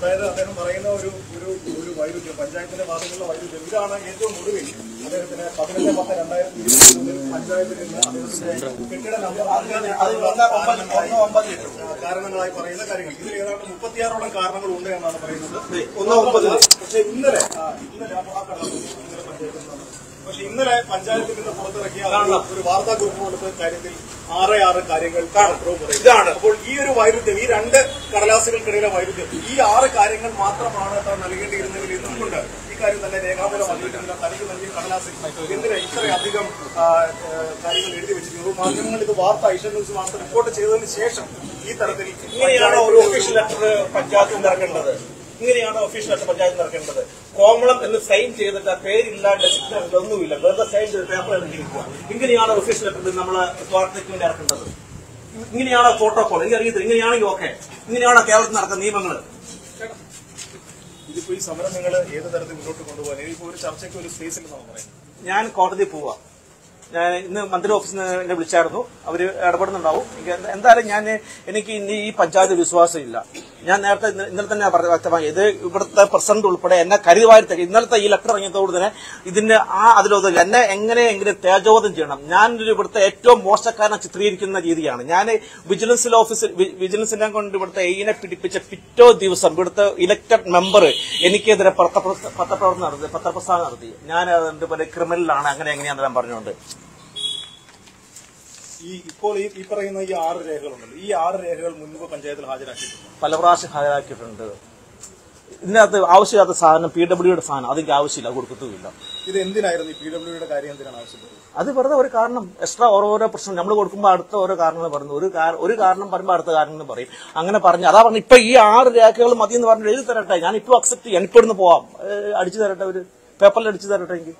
അതായത് അദ്ദേഹം പറയുന്ന ഒരു ഒരു ഒരു വൈരുദ്ധ്യം പഞ്ചായത്തിന്റെ വാദമുള്ള വൈരുദ്ധ്യം ഇതാണ് ഏറ്റവും ഒടുവിൽ അദ്ദേഹത്തിന് പതിനെട്ട് പത്ത് രണ്ടായിരത്തി ഇരുപത്തി മൂന്നിൽ പഞ്ചായത്തിൽ നിന്ന് അദ്ദേഹത്തിന്റെ കെട്ടിട നമ്പർ കാരണങ്ങളായി പറയുന്ന കാര്യങ്ങൾ. ഇതിൽ ഏതാണ്ട് മുപ്പത്തിയാറോളം കാരണങ്ങൾ ഉണ്ട് എന്നാണ് പറയുന്നത്. പക്ഷെ ഇന്നലെ ഇന്നലെ ആ കടന്നു പക്ഷെ ഇന്നലെ പഞ്ചായത്തിൽ നിന്ന് പുറത്തിറക്കിയ ഒരു- വാർത്താ കുറിപ്പ് കൊടുത്ത കാര്യത്തിൽ ആറ് ആറ് കാര്യങ്ങൾ. ഇതാണ്. അപ്പോൾ ഈ ഒരു വൈരുദ്ധ്യം ഈ രണ്ട് കടലാസുകൾക്കിടയിലെ വൈരുദ്ധ്യം ഈ ആറ് കാര്യങ്ങൾ മാത്രമാണ് താൻ നൽകേണ്ടിയിരുന്നെങ്കിൽ ഈ കാര്യം തന്നെ രേഖാമൂലം വന്നിട്ടില്ല തനിക്ക് നൽകിയ കടലാസിൽ എന്തിനാ ഇത്രയധികം കാര്യങ്ങൾ എഴുതി വെച്ചിരിക്കുന്നു മാധ്യമങ്ങൾ ഇത് വാർത്ത ഐഷൻ ന്യൂസ് വാർത്ത റിപ്പോർട്ട് ചെയ്തതിന് ശേഷം ഈ തരത്തിൽ ഇങ്ങനെയാണ് ഒരു ഒഫീഷ്യൽ ലെറ്റർ പഞ്ചായത്തിൽ നിന്ന് ഇറക്കേണ്ടത് ഇങ്ങനെയാണ് ഒഫീഷ്യലായിട്ട് പഞ്ചായത്ത് നടക്കേണ്ടത്? കോമളം എന്ന് സൈൻ ചെയ്തിട്ട് ആ പേരില്ല ഡെസിഗ്നേഷൻ ഒന്നുമില്ല. വെറുതെ സൈൻ ചെയ്ത് പേപ്പർ എഴുതിയിരിക്കുക ഇങ്ങനെയാണ് ഒഫീഷ്യൽ ലെറ്റർ നമ്മൾ വാർത്തയ്ക്ക് വേണ്ടി ഇറക്കേണ്ടത്? ഇങ്ങനെയാണ് പ്രോട്ടോകോൾ എനിക്ക് അറിയത്തില്ല. ഇങ്ങനെയാണെങ്കിൽ ഓക്കെ ഇങ്ങനെയാണ് കേരളത്തിൽ നടക്കുന്ന നിയമങ്ങൾ ഇതിപ്പോ ഈ സമരം നിങ്ങൾ ഏത് തരത്തിൽ മുന്നോട്ട് കൊണ്ടുപോകാൻ? ഇതിപ്പോ ഒരു ചർച്ചയ്ക്ക് ഒരു സ്പേസ് ഇല്ലെന്നാണ് പറയുന്നത് ഞാൻ കോടതി പോവാ. ഞാൻ ഇന്ന് മന്ത്രി ഓഫീസിൽ നിന്ന് എന്നെ വിളിച്ചായിരുന്നു. അവർ ഇടപെടുന്നുണ്ടാവും. എന്തായാലും ഞാൻ എനിക്ക് ഇനി ഈ പഞ്ചായത്ത് വിശ്വാസമില്ല. ഞാൻ നേരത്തെ ഇന്നലെ തന്നെ വ്യക്തമായി ഇത് ഇവിടുത്തെ പ്രസിഡന്റ് ഉൾപ്പെടെ എന്നെ കരുതുവാരി തരും ഇന്നലത്തെ ഈ ലെറ്റർ ഇറങ്ങിയതോട് തന്നെ ഇതിന്റെ ആ അതിലൊന്നും എന്നെ എങ്ങനെയെങ്കിലും തേജോധം ചെയ്യണം. ഞാൻ ഇവിടുത്തെ ഏറ്റവും മോശക്കാരനെ ചിത്രീകരിക്കുന്ന രീതിയാണ്. ഞാൻ വിജിലൻസിൽ ഓഫീസിൽ വിജിലൻസിനെ കൊണ്ട് ഇവിടുത്തെ എയിനെ പിടിപ്പിച്ച പിറ്റോ ദിവസം ഇവിടുത്തെ ഇലക്ടഡ് മെമ്പർ എനിക്കെതിരെ പത്രപ്രവർത്തനം നടത്തി പത്രപ്രസ്ഥാനം നടത്തി. ഞാൻ അതിന്റെ പോലെ ക്രിമിനലാണ് അങ്ങനെ എങ്ങനെയാണെന്ന് ഞാൻ പറഞ്ഞുകൊണ്ട്. ഈ ഇപ്പോൾ ഈ ഈ പറയുന്ന ഈ ആറ് രേഖകളുണ്ടല്ലോ. ഈ ആറ് രേഖകൾ മുൻപ് പഞ്ചായത്തിൽ ഹാജരാക്കിയിട്ടുണ്ട്. പല പ്രാവശ്യം ഹാജരാക്കിയിട്ടുണ്ട്. ഇതിനകത്ത് ആവശ്യമില്ലാത്ത സാധനം പി ഡബ്ല്യുയുടെ സാധനം. അതിന്റെ ആവശ്യമില്ല കൊടുക്കത്തുമില്ല. ഇത് എന്തിനായിരുന്നു ഈ പി ഡബ്ല്യുയുടെ കാര്യം എന്തിനാണ് ആവശ്യപ്പെട്ടത്? അത് വെറുതെ ഒരു കാരണം എക്സ്ട്രാ ഓരോരോ പ്രശ്നം നമ്മൾ കൊടുക്കുമ്പോൾ അടുത്ത ഓരോ കാരണങ്ങൾ പറയുന്നു. ഒരു ഒരു കാരണം പറയുമ്പോൾ അടുത്ത കാരണം പറയും. അങ്ങനെ പറഞ്ഞു അതാ പറഞ്ഞു ഇപ്പൊ ഈ ആറ് രേഖകൾ മതി എന്ന് പറഞ്ഞു എഴുതി തരട്ടെ. ഞാൻ ഇപ്പൊ അക്സെപ്റ്റ് ചെയ്യാൻ ഇപ്പൊ ഇവിടുന്ന് പോവാം. അടിച്ചു തരട്ടെ ഒരു പേപ്പറിൽ അടിച്ചു തരട്ടെ എനിക്ക്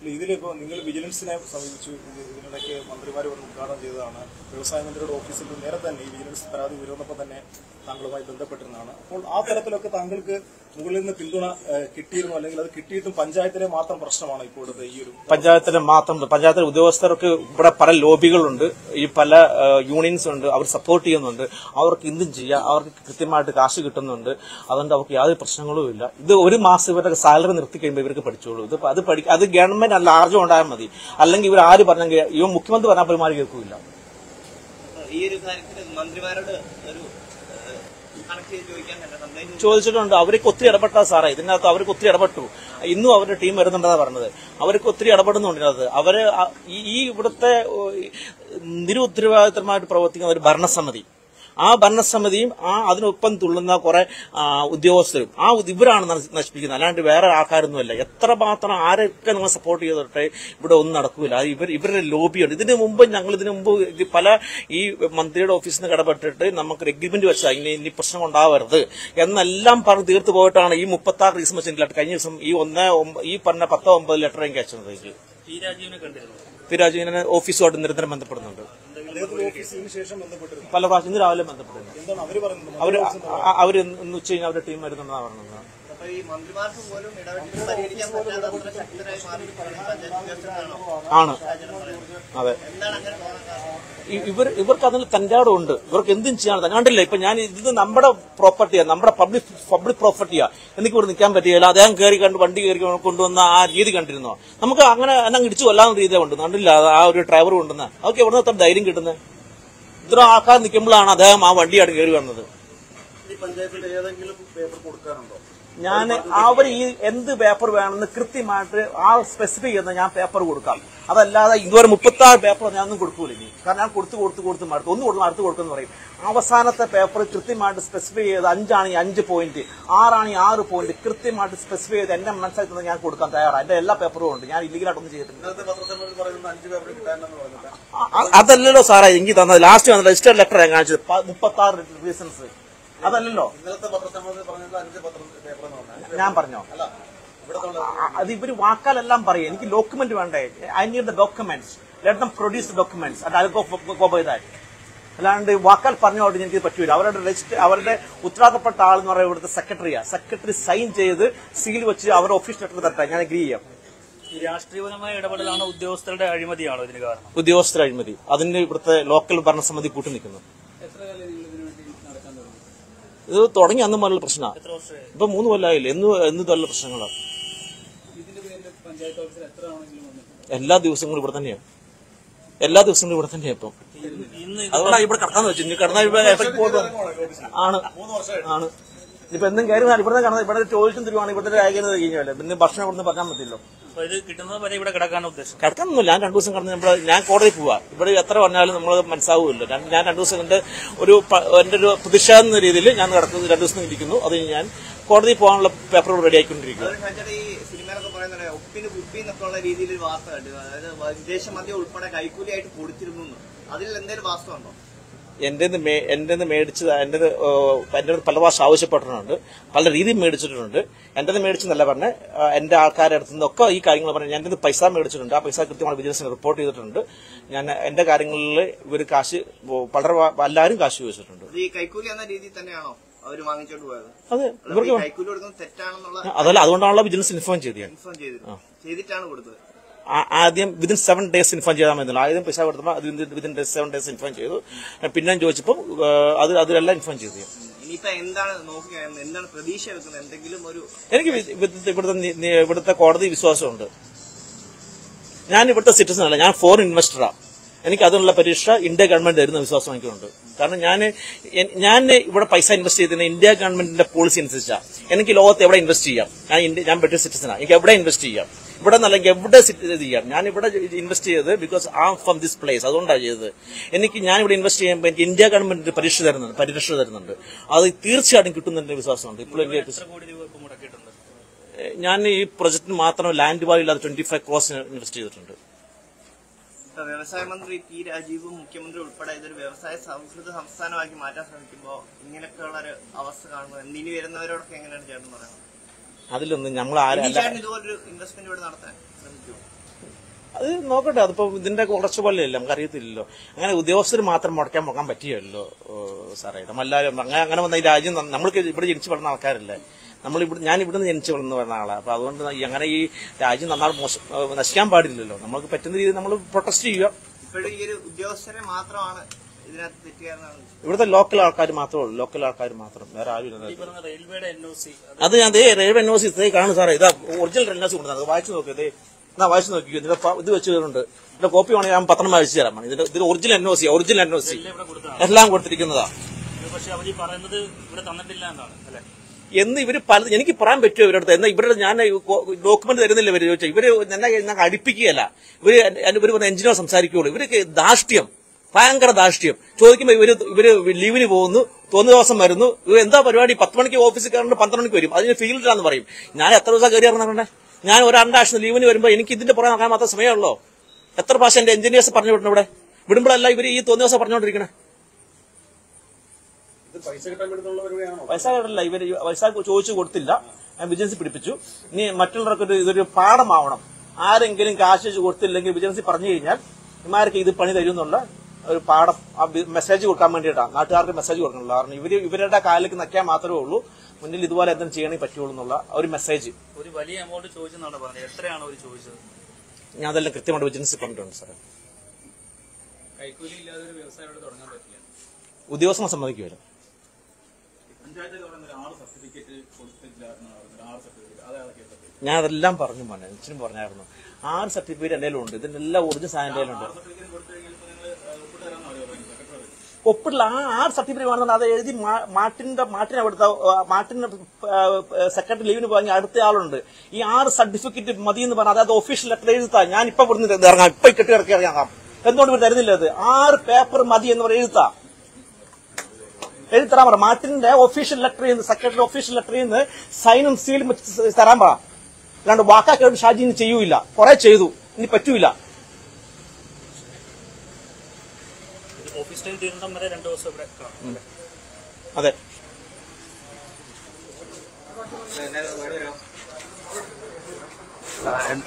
ഇല്ല, ഇതിലിപ്പോ നിങ്ങൾ വിജിലൻസിനെ സമീപിച്ചു. ഇത് ഇതിനിടയ്ക്ക് മന്ത്രിമാർ വന്ന് ഉദ്ഘാടനം ചെയ്തതാണ്. വ്യവസായ മന്ത്രിയുടെ ഓഫീസിൽ നേരെ തന്നെ ഈ വിജിലൻസ് പരാതി ഉയർന്നപ്പോൾ തന്നെ താങ്കളുമായി ബന്ധപ്പെട്ടിരുന്നതാണ്. അപ്പോൾ ആ തലത്തിലൊക്കെ താങ്കൾക്ക് മുകളിൽ നിന്ന് പിന്തുണ കിട്ടിയിരുന്നു അല്ലെങ്കിൽ അത് കിട്ടിയിട്ടും പഞ്ചായത്തിലെ മാത്രം പ്രശ്നമാണ് ഇപ്പോഴത്തെ ഈ ഒരു പഞ്ചായത്തിലെ മാത്രം പഞ്ചായത്തിലെ ഉദ്യോഗസ്ഥർക്ക് ഇവിടെ പല ലോബികളുണ്ട്. ഈ പല യൂണിയൻസ് ഉണ്ട്. അവർ സപ്പോർട്ട് ചെയ്യുന്നുണ്ട്. അവർക്ക് എന്തും ചെയ്യാം. അവർക്ക് കൃത്യമായിട്ട് കാശ് കിട്ടുന്നുണ്ട്. അതുകൊണ്ട് അവർക്ക് യാതൊരു പ്രശ്നങ്ങളും ഇല്ല. ഇത് ഒരു മാസം ഇവരുടെ സാലറി നിർത്തി കഴിയുമ്പോൾ ഇവർക്ക് പഠിച്ചോളൂ. ഇത് അത് പഠി അത് ഗവൺമെന്റ് അല്ല ആർജം ഉണ്ടായാൽ മതി. അല്ലെങ്കിൽ ഇവർ ആര് പറഞ്ഞെങ്കിൽ ഇവ മുഖ്യമന്ത്രി പറഞ്ഞാൽ പോലും ആര് കേൾക്കില്ല ഈ ഒരു കാര്യത്തിൽ മന്ത്രിമാരോട് ചോദിച്ചിട്ടുണ്ട്. അവർക്ക് ഒത്തിരി ഇടപെട്ടാ സാറേ. ഇതിനകത്ത് അവർക്ക് ഒത്തിരി ഇടപെട്ടു. ഇന്നും അവരുടെ ടീം വരുന്നുണ്ടെന്നാണ് പറഞ്ഞത്. അവർക്ക് ഒത്തിരി ഇടപെടുന്നുണ്ട് ഇതിനകത്ത് അവർ ഈ ഇവിടുത്തെ നിരുത്തരവാദിത്തമായിട്ട് പ്രവർത്തിക്കുന്ന ഒരു ഭരണസമിതി. ആ ഭരണസമിതിയും ആ അതിനൊപ്പം തുള്ളുന്ന കുറെ ഉദ്യോഗസ്ഥരും. ആ ഇവരാണ് നശിപ്പിക്കുന്നത്. അല്ലാണ്ട് വേറെ ആൾക്കാരൊന്നുമല്ല. എത്ര മാത്രം ആരൊക്കെ നിങ്ങൾ സപ്പോർട്ട് ചെയ്തോട്ടെ ഇവിടെ ഒന്നും നടക്കൂല. അത് ഇവർ ഇവരുടെ ലോബിയുണ്ട് ഇതിന് മുമ്പ് ഞങ്ങൾ ഇതിനു മുമ്പ് പല ഈ മന്ത്രിയുടെ ഓഫീസിൽ നിന്ന് കടപെട്ടിട്ട് നമുക്കൊരു എഗ്രിമെന്റ് വെച്ചാൽ ഇനി ഇനി പ്രശ്നം ഉണ്ടാവരുത്. എന്നെല്ലാം പറഞ്ഞ് തീർത്തു പോയിട്ടാണ് ഈ മുപ്പത്തി ആറ് ഡിസംബർ ലെറ്റർ കഴിഞ്ഞ ദിവസം ഈ ഒന്ന് ഈ പറഞ്ഞ പത്തോ ഒമ്പത് ലെറ്റർ എനിക്ക് കണ്ടിരുന്നു? പി രാജീവനെ ഓഫീസുമായിട്ട് നിരന്തരം ബന്ധപ്പെടുന്നുണ്ട്. പല പ്രാവശ്യം ഇന്ന് രാവിലെ ബന്ധപ്പെട്ടിരുന്നു. അവർ അവർ ഇന്ന് ഉച്ച കഴിഞ്ഞാൽ അവരുടെ ടീം വരുന്നുണ്ടെന്നാണ് പറഞ്ഞത്. ഈ മന്ത്രിമാർക്ക് പോലും ഇടപെട്ട് പരിഹരിക്കാൻ പറ്റാത്ത അത്ര ശക്തരായി മാറിയിരിക്കുകയാണ് പഞ്ചായത്ത് ഉദ്യോഗസ്ഥരാണോ ആണ്. അതെ. എന്താണ് അങ്ങനെ കാരണം? ഇവർ ഇവർക്ക് അതിൽ തന്റാടം ഉണ്ട്. ഇവർക്ക് എന്തും ചെയ്യാൻ കണ്ടില്ല? ഇപ്പൊ ഞാൻ ഇത് നമ്മുടെ പ്രോപ്പർട്ടിയാണ് നമ്മുടെ പബ്ലിക് പബ്ലിക് പ്രോപ്പർട്ടിയാ എനിക്ക് ഇവിടെ നിൽക്കാൻ പറ്റിയില്ല. അദ്ദേഹം കയറി കണ്ട് വണ്ടി കയറി കൊണ്ടുവന്ന ആ രീതി കണ്ടിരുന്നോ? നമുക്ക് അങ്ങനെ എന്നെ ഇടിച്ചു കൊല്ലാവുന്ന രീതിയെ ഉണ്ട്. കണ്ടില്ല? ആ ഒരു ഡ്രൈവർ കൊണ്ടുവന്ന. അതൊക്കെ എവിടെ നിന്ന് ധൈര്യം കിട്ടുന്നത് ഇത്ര ആൾക്കാർ നിൽക്കുമ്പോഴാണ് അദ്ദേഹം ആ വണ്ടിയാണ് കയറി വന്നത്. ഈ പഞ്ചായത്തിൽ ഏതെങ്കിലും പേപ്പർ കൊടുക്കാനുണ്ടോ? ഞാൻ അവർ ഈ എന്ത് പേപ്പർ വേണമെന്ന് കൃത്യമായിട്ട് ആ സ്പെസിഫൈ ചെയ്യുന്ന ഞാൻ പേപ്പർ കൊടുക്കാം. അതല്ലാതെ ഇതുവരെ മുപ്പത്തി ആറ് പേപ്പർ ഞാനൊന്നും കൊടുക്കൂല ഇനി. കാരണം ഞാൻ കൊടുത്ത് കൊടുത്ത് കൊടുത്ത് മടുത്തു. ഒന്ന് കൊടുക്കും അടുത്ത് കൊടുക്കുന്നു പറയും. അവസാനത്തെ പേപ്പർ കൃത്യമായിട്ട് സ്പെസിഫൈ ചെയ്ത് അഞ്ചാണെങ്കിൽ അഞ്ച് പോയിന്റ് ആറാണെങ്കിൽ ആറ് പോയിന്റ് കൃത്യമായിട്ട് സ്പെസിഫൈ ചെയ്ത് എന്റെ മനസ്സിലാക്കി തന്നെ ഞാൻ കൊടുക്കാൻ തയ്യാറാണ്. എന്റെ എല്ലാ പേപ്പറും ഉണ്ട്. ഞാൻ ഇല്ലീഗലായിട്ടൊന്നും അ- അതല്ലല്ലോ സാറേ എനിക്ക് തന്നത്. ലാസ്റ്റ് വന്ന രജിസ്റ്റർ ലെറ്റർ ഞാൻ കാണിച്ചത്. മുപ്പത്തി ആറ് റീസൺസ് അതല്ലല്ലോ. ഞാൻ പറഞ്ഞോ? അത് ഇവർ വാക്കാലെല്ലാം പറയും. എനിക്ക് ഡോക്യുമെന്റ് വേണ്ടേ? I need the documents let them produce documents അത് ഗോ ബൈ ദാറ്റ് അല്ലാണ്ട് വാക്കാൽ പറഞ്ഞോട്ട് എനിക്ക് പറ്റൂല. അവരുടെ രജിസ്റ്റർ അവരുടെ ഉത്തരവാദപ്പെട്ട ആൾ എന്ന് പറയുന്നത് ഇവിടുത്തെ സെക്രട്ടറിയാ സെക്രട്ടറി സൈൻ ചെയ്ത് സീൽ വെച്ച് അവരുടെ ഓഫീസ് ലെറ്റർ തട്ടാ ഞാൻ അഗ്രി ചെയ്യാം. ഈ രാഷ്ട്രീയപരമായ ഇടപെടലാണ് ഉദ്യോഗസ്ഥരുടെ അഴിമതിയാണോ ഇതിന് കാരണം? ഉദ്യോഗസ്ഥർ അഴിമതി. അതിന് ഇവിടുത്തെ ലോക്കൽ ഭരണസമിതി കൂട്ടി നിൽക്കുന്നു ഇത് തുടങ്ങി അന്ന് മുതലുള്ള പ്രശ്നമാണ് ഇപ്പൊ മൂന്ന് കൊല്ലായില്ലേ എന്ന് എന്ന് ഇതുള്ള പ്രശ്നങ്ങളാണ് എല്ലാ ദിവസങ്ങളും ഇവിടെ തന്നെയാണ് എല്ലാ ദിവസങ്ങളും ഇവിടെ തന്നെയാണ് ഇപ്പം അതുകൊണ്ടാണ് ഇവിടെ കടക്കാന്ന് വെച്ചു ഇനി കടന്നാൽ ഇവിടെ എഫക്ട് പോകും ആണ് ആണ് ഇപ്പൊ എന്തും കയറി ഇവിടെ കടന്നത് ഇവിടെ ചോദിച്ചും തരുവാണ് ഇവിടുത്തെ അയക്കുന്നത് കഴിഞ്ഞാൽ പിന്നെ ഭക്ഷണം ഇവിടുന്ന് പറഞ്ഞാൽ പറ്റില്ലോ ഇത് കിട്ടുന്നത് വരെ ഇവിടെ കിടക്കാനാണ് ഉദ്ദേശം. കിടക്കാനൊന്നുമില്ല. ഞാൻ രണ്ടു ദിവസം കടന്ന് നമ്മൾ ഞാൻ കോടതി പോവാ. ഇവിടെ എത്ര പറഞ്ഞാലും നമ്മൾ മനസ്സാവുമല്ലോ ഞാൻ രണ്ടു ദിവസം കൊണ്ട് ഒരു എന്റെ ഒരു പ്രതിഷേധം എന്ന രീതിയിൽ ഞാൻ കിടക്കുന്നത് രണ്ടു ദിവസം ഇരിക്കുന്നു. അത് ഞാൻ കോടതി പോകാനുള്ള പേപ്പർ റെഡി ആയിക്കൊണ്ടിരിക്കുന്നു. വിദേശ മദ്യം ഉൾപ്പെടെ കൈക്കൂലിയായിട്ട് കൊടുത്തിരുന്നു എന്ന്. അതിൽ എന്തെങ്കിലും വാസ്തവമുണ്ടോ എന്റെ എന്റെ മേടിച്ചത് എന്റെ എന്റെ പല പ്രാവശ്യം ആവശ്യപ്പെട്ടിട്ടുണ്ട്. പല രീതിയിൽ മേടിച്ചിട്ടുണ്ട്. എന്റെ മേടിച്ചെന്നല്ല പറഞ്ഞ് എന്റെ ആൾക്കാരുടെ അടുത്ത് നിന്നൊക്കെ ഈ കാര്യങ്ങൾ പറഞ്ഞു ഞാൻ എന്റെ പൈസ മേടിച്ചിട്ടുണ്ട്. ആ പൈസ കൃത്യമായി വിജിലൻസിന് റിപ്പോർട്ട് ചെയ്തിട്ടുണ്ട്. ഞാൻ എന്റെ കാര്യങ്ങളിൽ ഇവർ കാശ് പലരും എല്ലാവരും കാശ് ചോദിച്ചിട്ടുണ്ട്. ഈ കൈക്കൂലി എന്ന രീതിയിൽ തന്നെയാണോ അവർ വാങ്ങിച്ചോണ്ട് പോയത്? അതെ ഇവർക്ക് കൈക്കൂലി കൊടുക്കുന്നത് തെറ്റാണെന്നുള്ള അതല്ല അതുകൊണ്ടാണല്ലോ വിജിലൻസ് ഇൻഫോം ചെയ്തത് ചെയ്തിട്ടാണ് കൊടുത്തത്. ആദ്യം വിതിൻ സെവൻ ഡേയ്സ് ഇൻഫോം ചെയ്താൽ മതി ആദ്യം പൈസ കൊടുത്തപ്പോൾ അത് വിതിൻ സെവൻ ഡേയ്സ് ഇൻഫോം ചെയ്തു. പിന്നെ ചോദിച്ചപ്പോൾ അത് അതിലെല്ലാം ഇൻഫോം ചെയ്തു എനിക്ക് ഇവിടുത്തെ ഇവിടുത്തെ കോടതി വിശ്വാസമുണ്ട്. ഞാൻ ഇവിടുത്തെ സിറ്റിസൺ അല്ല. ഞാൻ ഫോറിൻ ഇൻവെസ്റ്ററാണ് എനിക്ക് അതിനുള്ള പരീക്ഷ ഇന്ത്യ ഗവൺമെന്റ് തരുന്ന വിശ്വാസം എനിക്കുണ്ട്. കാരണം ഞാൻ ഞാൻ ഇവിടെ പൈസ ഇൻവെസ്റ്റ് ചെയ്തിരുന്ന ഇന്ത്യ ഗവൺമെന്റിന്റെ പോളിസി അനുസരിച്ചാണ് എനിക്ക് ലോകത്ത് എവിടെ ഇൻവെസ്റ്റ് ചെയ്യാം? ഞാൻ ഞാൻ ബ്രിട്ടീഷ് സിറ്റിസനാണ് എനിക്ക് എവിടെ ഇൻവെസ്റ്റ് ചെയ്യാം? ഇവിടെ നിന്നല്ലെങ്കിൽ എവിടെ സിറ്റി ചെയ്യാം? ഞാൻ ഇവിടെ ഇൻവെസ്റ്റ് ചെയ്തത് ബിക്കോസ് ആ ഫ്രം ദിസ് പ്ലേസ് അതുകൊണ്ടാണ് ചെയ്തത്. എനിക്ക് ഞാൻ ഇവിടെ ഇൻവെസ്റ്റ് ചെയ്യുമ്പോൾ എനിക്ക് ഇന്ത്യ ഗവൺമെന്റ് പരീക്ഷ തരുന്നുണ്ട് പരിരക്ഷ തരുന്നുണ്ട്. അത് തീർച്ചയായിട്ടും കിട്ടുന്നതിന്റെ വിശ്വാസമുണ്ട്. ഇപ്പോൾ ഞാൻ ഈ പ്രൊജക്ടിന് മാത്രം ലാൻഡ് വാല്യൂ ഇല്ലാതെ ട്വന്റി ഫൈവ് ക്രോസ് ഇൻവെസ്റ്റ് ചെയ്തിട്ടുണ്ട്. വ്യവസായ മന്ത്രി പി രാജീവും മുഖ്യമന്ത്രി ഉൾപ്പെടെ ഇതൊരു വ്യവസായ സൗഹൃദ സംസ്ഥാനമാക്കി മാറ്റാൻ ശ്രമിക്കുമ്പോൾ ഇങ്ങനെയൊക്കെയുള്ള ഒരു അവസ്ഥ കാണുമ്പോൾ ഇനി വരുന്നവരോടൊക്കെ എങ്ങനെയാണ് ചേട്ടൻ പറയുന്നത്? അതിലൊന്നും ഞങ്ങൾ ഇനി ആരല്ല അത് നോക്കട്ടെ അതിപ്പോ ഇതിന്റെ കുറച്ച് പള്ളിയല്ലേ നമുക്ക് അറിയത്തില്ലല്ലോ. അങ്ങനെ ഉദ്യോഗസ്ഥർ മാത്രം മുടക്കാൻ പോകാൻ പറ്റിയല്ലോ സാറേ. നമ്മളെല്ലാവരും അങ്ങനെ അങ്ങനെ വന്ന ഈ രാജ്യം നമ്മൾക്ക് ഇവിടെ ജനിച്ചു വളർന്ന ആൾക്കാരല്ലേ. നമ്മൾ ഇവിടെ ഞാൻ ഇവിടുന്ന് ജനിച്ചു വളർന്ന് വരുന്ന ആളാണ് അപ്പൊ അതുകൊണ്ട് അങ്ങനെ ഈ രാജ്യം നന്നാൾ മോശം നശിക്കാൻ പാടില്ലല്ലോ. നമ്മൾക്ക് പറ്റുന്ന രീതിയിൽ നമ്മൾ പ്രൊട്ടസ്റ്റ് ചെയ്യുക. ഇപ്പോഴും ഈ ഒരു ഉദ്യോഗസ്ഥരെ മാത്രമാണ് ഇവിടുത്തെ ലോക്കൽ ആൾക്കാർ മാത്രമേ ഉള്ളൂ. ലോക്കൽ ആൾക്കാർ മാത്രം. വേറെ ആരും ഇല്ല. ഈ പറഞ്ഞ റെയിൽവേയുടെ എൻ ഒ സി അത് ഞാൻ ദേ റെയിൽവേ എൻ ഒ സി കാണും സാറേ. ഇതാ ഒറിജിനൽ എൻ ഒ സി കൊണ്ടുവന്നത്. വായിച്ചു നോക്കിയത് എന്നാ വായിച്ചു നോക്കിയോ ഇതിന്റെ ഇത് ഇത് വെച്ചിട്ടുണ്ട് ഇതിന്റെ കോപ്പി വേണമെങ്കിൽ ഞാൻ പത്രം വായിച്ചു തരാം. ഇതിന്റെ ഇതിൽ original N O C original N O C എല്ലാം കൊടുത്തിരിക്കുന്നതാ. ഇത് പക്ഷെ പറയുന്നത് ഇവിടെ തന്നിട്ടില്ല എന്നാണ് അല്ലെ? എന്ന് ഇവർ പല എനിക്ക് പറയാൻ പറ്റുമോ ഇവരുടെ അടുത്ത്? എന്നാ ഇവരുടെ ഞാൻ ഡോക്യുമെന്റ് തരുന്നില്ല ഇവർ ചോദിച്ചാൽ ഇവർ എന്നെ ഞങ്ങൾ അടുപ്പിക്കുകയല്ല. ഇവർ ഇവർ പറഞ്ഞ എഞ്ചിനീയർ സംസാരിക്കുകയുള്ളൂ ഇവർക്ക് ധാഷ്ട്യം ഭയങ്കര ദാഷ്ട്യം ചോദിക്കുമ്പോൾ ഇവർ ഇവർ ലീവിന് പോകുന്നു തോന്നു ദിവസം വരുന്നു. ഇവർ എന്താ പരിപാടി? പത്ത് മണിക്ക് ഓഫീസിൽ കയറുന്നുണ്ട് പന്ത്രണ്ട് മണിക്ക് വരും. അതിന് ഫീൽഡിലാന്ന് പറയും. ഞാൻ എത്ര ദിവസം കയറി ഇറങ്ങുന്നുണ്ട് ഞാൻ ഒരു രണ്ടാഴ്ച ലീവിന് വരുമ്പോൾ എനിക്ക് ഇതിന്റെ പുറകെ നോക്കാൻ മാത്രം സമയമുള്ളോ? എത്ര പ്രാവശ്യം എന്റെ എഞ്ചിനീയേഴ്സ് പറഞ്ഞു വിടണം ഇവിടെ? വിടുമ്പോഴല്ല ഇവർ ഈ തോന്നിയ ദിവസം പറഞ്ഞുകൊണ്ടിരിക്കണേ പൈസ കേട്ടില്ല ഇവർ പൈസ ചോദിച്ചു കൊടുത്തില്ല. ഞാൻ വിജിലൻസ് പിടിപ്പിച്ചു. ഇനി മറ്റുള്ളവർക്ക് ഇതൊരു പാഠമാവണം. ആരെങ്കിലും കാശ് കൊടുത്തില്ലെങ്കിൽ വിജിലൻസ് പറഞ്ഞു കഴിഞ്ഞാൽ ഇമാർക്ക് ഇത് പണി തരും എന്നുള്ള ഒരു പാഠം ആ മെസ്സേജ് കൊടുക്കാൻ വേണ്ടിയിട്ടാണ് നാട്ടുകാർക്ക് മെസ്സേജ് കൊടുക്കണല്ലോ കാരണം ഇവർ ഇവരുടെ കാലിലേക്ക് നക്കാൻ മാത്രമേ ഉള്ളൂ. മുന്നിൽ ഇതുപോലെ എന്തെങ്കിലും ചെയ്യണേ പറ്റുള്ളൂ എന്നുള്ള ഒരു മെസ്സേജ് ഒരു വലിയ എമൗണ്ട് ചോദിച്ചെന്നാണ് പറഞ്ഞത്? എത്രയാണ് അവർ ചോദിച്ചത്? ഞാൻ അതെല്ലാം കൃത്യമായിട്ട് വിജിലൻസ് പറഞ്ഞിട്ടുണ്ട് സാറേ. കൈക്കൂലി ഇല്ലാതെ ഒരു വ്യവസായം ഇവിടെ തുടങ്ങാൻ പറ്റില്ല. ഉദ്യോഗസ്ഥനെ സമ്മതിക്കുമല്ലോ ഞാൻ അതെല്ലാം പറഞ്ഞു മോനെ. ഇച്ചിനും പറഞ്ഞായിരുന്നു. ആറ് സർട്ടിഫിക്കറ്റ് എന്തെങ്കിലും ഉണ്ട് ഇതിന്റെ എല്ലാം ഒറിജിനൽ സാധനം എന്തെങ്കിലും ഉണ്ട് ഒപ്പിട്ടില്ല ആ സർട്ടിഫിക്കറ്റ് വേണമെന്ന് അത് എഴുതി മാട്ടിന്റെ മാട്ടിനെ അവിടുത്തെ മാട്ടിന്റെ സെക്രട്ടറി ലീവിന് പോയി അടുത്ത ആളുണ്ട്. ഈ ആറ് സർട്ടിഫിക്കറ്റ് മതി എന്ന് പറഞ്ഞാൽ അതായത് ഒഫീഷ്യൽ ലെറ്റർ എഴുതാ ഞാൻ ഇപ്പൊ ഇവിടുന്ന് ഇറങ്ങാം. ഇപ്പൊ കെട്ടി ഇറക്കി ഇറങ്ങാം. എന്തുകൊണ്ട് ഇവർ തരുന്നില്ല അത് ആറ് പേപ്പർ മതി എന്ന് പറഞ്ഞ് എഴുതാ എഴുതി പറ. മാർട്ടിന്റെ ഒഫീഷ്യൽ ലെറ്ററിൽ നിന്ന് സെക്രട്ടറി ഒഫീഷ്യൽ ലെറ്ററിൽ നിന്ന് സൈനും സീലും തരാൻ പറ. അല്ലാണ്ട് വാക്കാക്കി ഷാജി ഇനി ചെയ്യൂല കുറെ ചെയ്തു. ഇനി പറ്റൂല. വരെ രണ്ടു ദിവസം ഇവിടെ കാണും. അതെ.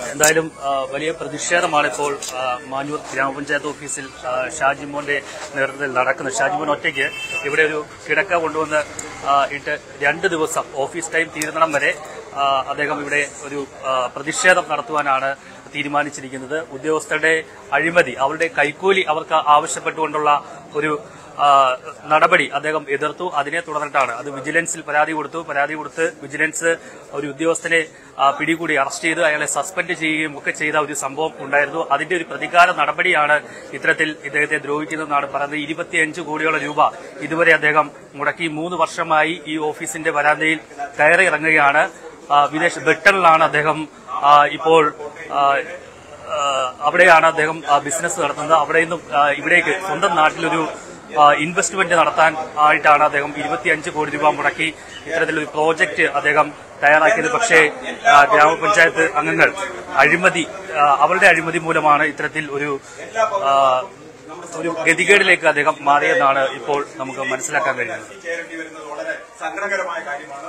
എന്തായാലും വലിയ പ്രതിഷേധമാണ് ഇപ്പോൾ മാഞ്ഞൂർ ഗ്രാമപഞ്ചായത്ത് ഓഫീസിൽ ഷാജിമോന്റെ നേതൃത്വത്തിൽ നടക്കുന്നത്. ഷാജിമോൻ ഒറ്റയ്ക്ക് ഇവിടെ ഒരു കിടക്ക കൊണ്ടുവന്ന് ഇട്ട് രണ്ട് ദിവസം ഓഫീസ് ടൈം തീരുന്നിടം വരെ അദ്ദേഹം ഇവിടെ ഒരു പ്രതിഷേധം നടത്തുവാനാണ് തീരുമാനിച്ചിരിക്കുന്നത്. ഉദ്യോഗസ്ഥരുടെ അഴിമതി അവരുടെ കൈക്കൂലി അവർക്ക് ആവശ്യപ്പെട്ടുകൊണ്ടുള്ള ഒരു നടപടി അദ്ദേഹം എതിർത്തു. അതിനെ തുടർന്നിട്ടാണ് അത് വിജിലൻസിൽ പരാതി കൊടുത്തു. പരാതി കൊടുത്ത് വിജിലൻസ് ഒരു ഉദ്യോഗസ്ഥനെ പിടികൂടി അറസ്റ്റ് ചെയ്ത്. അയാളെ സസ്പെൻഡ് ചെയ്യുകയും ഒക്കെ ചെയ്ത ഒരു സംഭവം ഉണ്ടായിരുന്നു. അതിന്റെ ഒരു പ്രതികാര നടപടിയാണ് ഇത്തരത്തിൽ ഇദ്ദേഹത്തെ ദ്രോഹിക്കുന്നതെന്നാണ് പറയുന്നത്. ഇരുപത്തിയഞ്ച് കോടിയോളം രൂപ ഇതുവരെ അദ്ദേഹം മുടക്കി. മൂന്ന് വർഷമായി ഈ ഓഫീസിന്റെ വരാന്തയിൽ കയറി ഇറങ്ങുകയാണ് വിദേശ ബ്രിട്ടനിലാണ് അദ്ദേഹം ഇപ്പോൾ അവിടെയാണ് അദ്ദേഹം ബിസിനസ് നടത്തുന്നത്. അവിടെ നിന്നും ഇവിടേക്ക് സ്വന്തം നാട്ടിലൊരു ഇൻവെസ്റ്റ്മെന്റ് നടത്താൻ ആയിട്ടാണ് അദ്ദേഹം ഇരുപത്തിയഞ്ച് കോടി രൂപ മുടക്കി ഇത്തരത്തിലൊരു പ്രോജക്റ്റ് അദ്ദേഹം തയ്യാറാക്കിയത്. പക്ഷേ ഗ്രാമപഞ്ചായത്ത് അംഗങ്ങൾ അഴിമതി അവരുടെ അഴിമതി മൂലമാണ് ഇത്തരത്തിൽ ഒരു ഒരു ഗതികേടിലേക്ക് അദ്ദേഹം മാറിയെന്നാണ് ഇപ്പോൾ നമുക്ക് മനസ്സിലാക്കാൻ കഴിയുന്നത്. കാര്യമാണ്.